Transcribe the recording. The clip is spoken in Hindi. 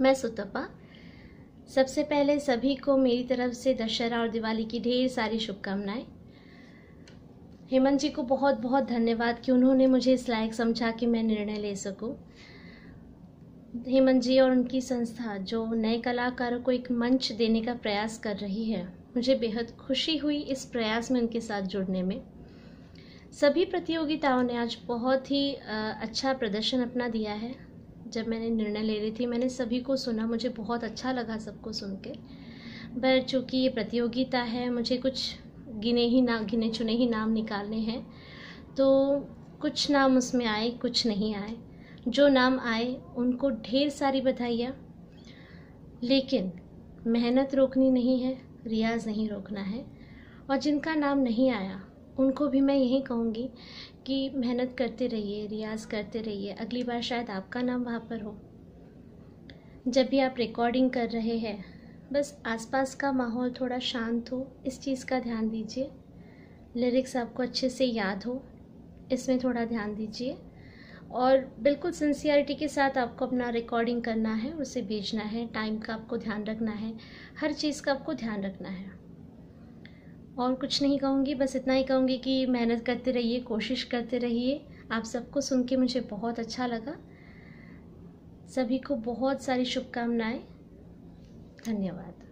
मैं सुतपा। सबसे पहले सभी को मेरी तरफ़ से दशहरा और दिवाली की ढेर सारी शुभकामनाएँ। हेमंत जी को बहुत बहुत धन्यवाद कि उन्होंने मुझे इस लायक समझा कि मैं निर्णय ले सकूँ। हेमंत जी और उनकी संस्था, जो नए कलाकारों को एक मंच देने का प्रयास कर रही है, मुझे बेहद खुशी हुई इस प्रयास में उनके साथ जुड़ने में। सभी प्रतियोगिताओं ने आज बहुत ही अच्छा प्रदर्शन अपना दिया है। जब मैंने निर्णय ले रही थी, मैंने सभी को सुना, मुझे बहुत अच्छा लगा सबको सुन के। पर चूँकि ये प्रतियोगिता है, मुझे कुछ गिने ही ना, गिने चुने ही नाम निकालने हैं तो कुछ नाम उसमें आए, कुछ नहीं आए। जो नाम आए, उनको ढेर सारी बधाइयाँ। लेकिन मेहनत रोकनी नहीं है, रियाज नहीं रोकना है। और जिनका नाम नहीं आया उनको भी मैं यही कहूँगी कि मेहनत करते रहिए, रियाज़ करते रहिए। अगली बार शायद आपका नाम वहाँ पर हो। जब भी आप रिकॉर्डिंग कर रहे हैं, बस आसपास का माहौल थोड़ा शांत हो। इस चीज़ का ध्यान दीजिए। लिरिक्स आपको अच्छे से याद हो। इसमें थोड़ा ध्यान दीजिए। और बिल्कुल सिंसियरिटी के साथ आपको अपना रिकॉर्डिंग करना है, उसे भेजना है। टाइम का आपको ध्यान रखना है। हर चीज़ का आपको ध्यान रखना है। और कुछ नहीं कहूँगी, बस इतना ही कहूँगी कि मेहनत करते रहिए, कोशिश करते रहिए। आप सबको सुन के मुझे बहुत अच्छा लगा। सभी को बहुत सारी शुभकामनाएँ। धन्यवाद।